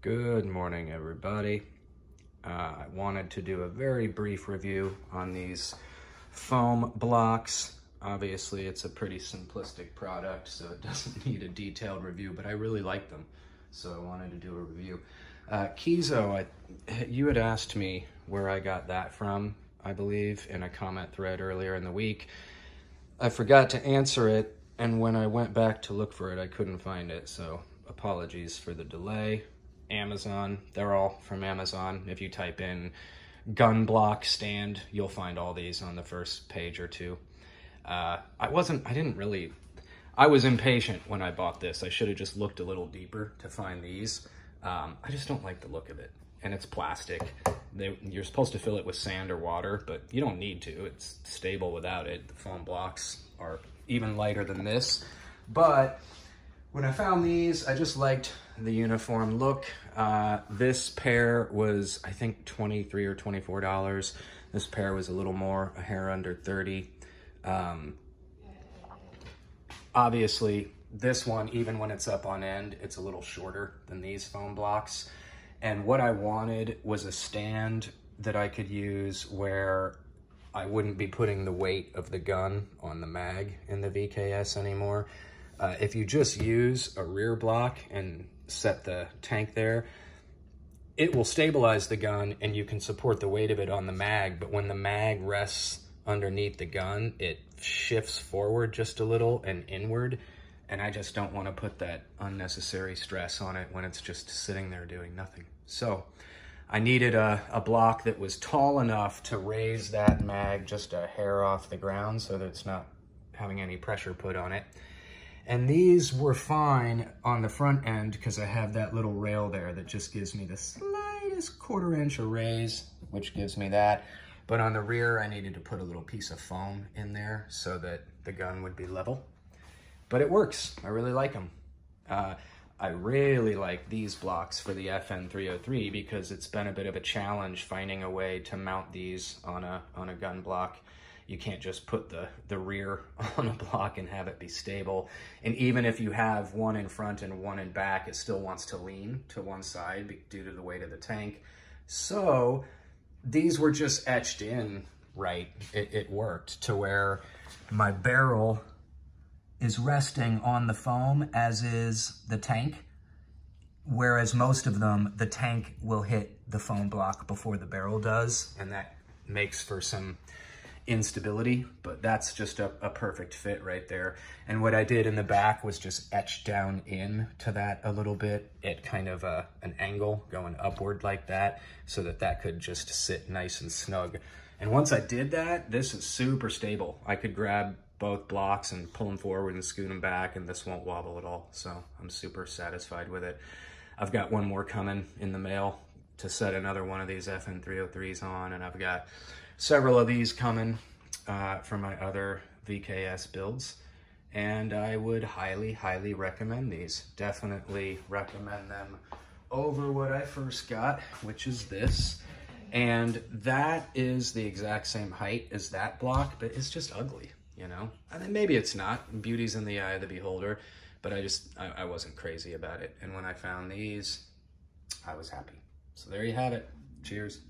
Good morning, everybody. Uh, I wanted to do a very brief review on these foam blocks. Obviously, it's a pretty simplistic product, so it doesn't need a detailed review, but I really like them, so I wanted to do a review. Uh, Kizo, I, you had asked me where I got that from, I believe, in a comment thread earlier in the week. I forgot to answer it, and when I went back to look for it, I couldn't find it, so apologies for the delay. Amazon. They're all from Amazon. If you type in gun block stand, you'll find all these on the first page or two. Uh, I wasn't, I didn't really, I was impatient when I bought this. I should have just looked a little deeper to find these. Um, I just don't like the look of it. And it's plastic. They, you're supposed to fill it with sand or water, but you don't need to. It's stable without it. The foam blocks are even lighter than this. But when I found these, I just liked the uniform look. Uh, this pair was, I think, 23 or $24. This pair was a little more, a hair under 30. Um, obviously, this one, even when it's up on end, it's a little shorter than these foam blocks. And what I wanted was a stand that I could use where I wouldn't be putting the weight of the gun on the mag in the VKS anymore. Uh, if you just use a rear block and set the tank there, it will stabilize the gun and you can support the weight of it on the mag, but when the mag rests underneath the gun, it shifts forward just a little and inward. And I just don't want to put that unnecessary stress on it when it's just sitting there doing nothing. So I needed a, a block that was tall enough to raise that mag just a hair off the ground so that it's not having any pressure put on it. And these were fine on the front end because I have that little rail there that just gives me the slightest quarter inch of raise, which gives me that. But on the rear, I needed to put a little piece of foam in there so that the gun would be level. But it works. I really like them. Uh, I really like these blocks for the FN303 because it's been a bit of a challenge finding a way to mount these on a, on a gun block you can't just put the, the rear on a block and have it be stable. And even if you have one in front and one in back, it still wants to lean to one side due to the weight of the tank. So these were just etched in right. It, it worked to where my barrel is resting on the foam as is the tank. Whereas most of them, the tank will hit the foam block before the barrel does. And that makes for some instability, but that's just a, a, perfect fit right there. And what I did in the back was just etch down in to that a little bit at kind of a, an angle going upward like that so that that could just sit nice and snug. And once I did that, this is super stable. I could grab both blocks and pull them forward and scoot them back and this won't wobble at all. So I'm super satisfied with it. I've got one more coming in the mail to set another one of these FN303s on and I've got several of these coming uh, for my other VKS builds. And I would highly, highly recommend these. Definitely recommend them over what I first got, which is this. And that is the exact same height as that block, but it's just ugly, you know? I mean, maybe it's not. Beauty's in the eye of the beholder, but I just, I, I wasn't crazy about it. And when I found these, I was happy. So there you have it. Cheers.